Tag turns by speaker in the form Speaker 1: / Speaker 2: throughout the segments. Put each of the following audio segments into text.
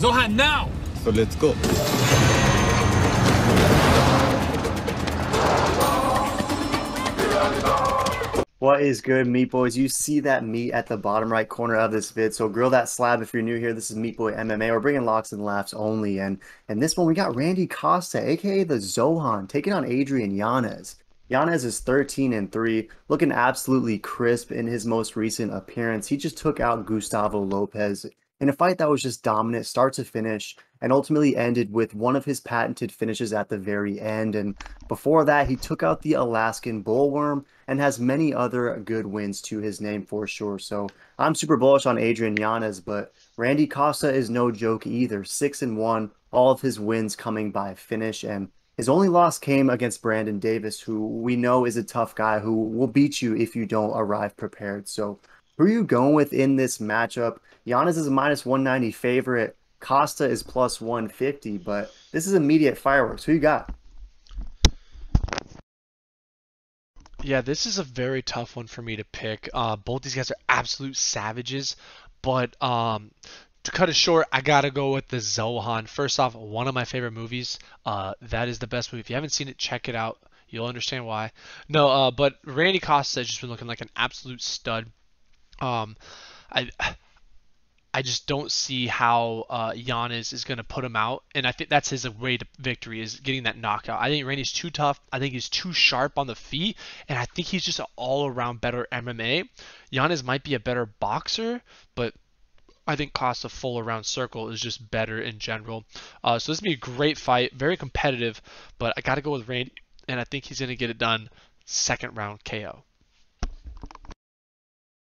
Speaker 1: Zohan now!
Speaker 2: So let's go.
Speaker 3: What is good, Meat Boys? You see that meat at the bottom right corner of this vid. So grill that slab if you're new here. This is Meat Boy MMA. We're bringing locks and laughs only. And and this one we got Randy Costa, aka the Zohan, taking on Adrian Yanez. Yanez is 13 and 3, looking absolutely crisp in his most recent appearance. He just took out Gustavo Lopez in a fight that was just dominant start to finish and ultimately ended with one of his patented finishes at the very end. And before that, he took out the Alaskan bullworm and has many other good wins to his name for sure. So I'm super bullish on Adrian Yanez, but Randy Costa is no joke either. Six and one, all of his wins coming by finish. And his only loss came against Brandon Davis, who we know is a tough guy who will beat you if you don't arrive prepared. So who are you going with in this matchup? Yanez is a minus 190 favorite. Costa is plus 150, but this is immediate fireworks. Who you got?
Speaker 4: Yeah, this is a very tough one for me to pick. Uh, both these guys are absolute savages, but um, to cut it short, I gotta go with the Zohan. First off, one of my favorite movies. Uh, that is the best movie. If you haven't seen it, check it out. You'll understand why. No, uh, but Randy Costa has just been looking like an absolute stud. Um, I I just don't see how uh, Yanez is going to put him out, and I think that's his way to victory is getting that knockout. I think Randy's too tough. I think he's too sharp on the feet, and I think he's just an all-around better MMA. Yanez might be a better boxer, but I think Costa full around circle is just better in general. Uh, so this is be a great fight, very competitive, but I got to go with Randy, and I think he's going to get it done second round KO.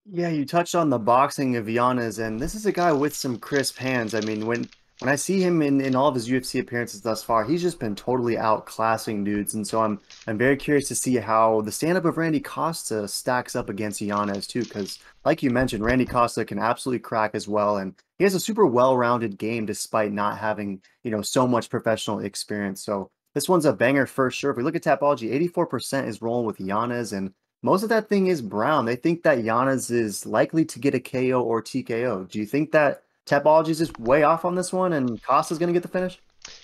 Speaker 3: Yeah, you touched on the boxing of Yanez, and this is a guy with some crisp hands. I mean, when when I see him in, in all of his UFC appearances thus far, he's just been totally outclassing dudes. And so I'm I'm very curious to see how the stand-up of Randy Costa stacks up against Yanez too, because like you mentioned, Randy Costa can absolutely crack as well, and he has a super well-rounded game despite not having you know so much professional experience. So this one's a banger for sure. If we look at Tapology, 84% is rolling with Yanez, and most of that thing is brown. They think that Yanez is likely to get a KO or TKO. Do you think that Tapology is just way off on this one and Costa's going to get the finish?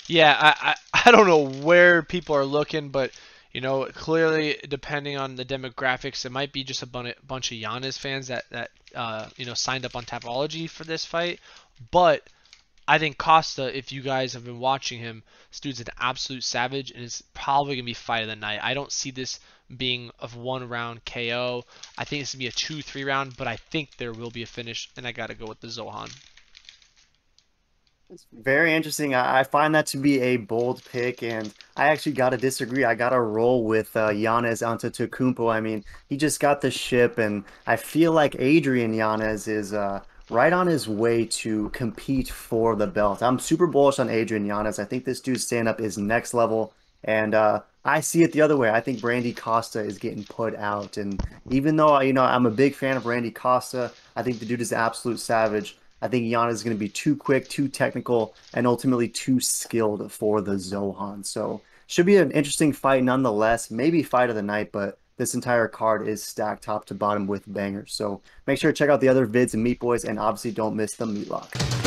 Speaker 4: Yeah, I, I, I don't know where people are looking, but you know, clearly depending on the demographics, it might be just a bunch of Yanez fans that that uh, you know signed up on Tapology for this fight. But I think Costa, if you guys have been watching him, this dude's an absolute savage, and it's probably gonna be fight of the night. I don't see this being of one round KO. I think this will be a two, three round, but I think there will be a finish, and I got to go with the Zohan.
Speaker 3: It's very interesting. I find that to be a bold pick, and I actually got to disagree. I got to roll with uh, Yanez Antetokounmpo. I mean, he just got the ship, and I feel like Adrian Yanez is uh, right on his way to compete for the belt. I'm super bullish on Adrian Yanez. I think this dude's stand-up is next level. And uh, I see it the other way. I think Randy Costa is getting put out. And even though, you know, I'm a big fan of Randy Costa, I think the dude is an absolute savage. I think Yanez is going to be too quick, too technical, and ultimately too skilled for the Zohan. So should be an interesting fight nonetheless. Maybe fight of the night, but this entire card is stacked top to bottom with bangers. So make sure to check out the other vids and Meat Boys, and obviously don't miss the Meat Lock.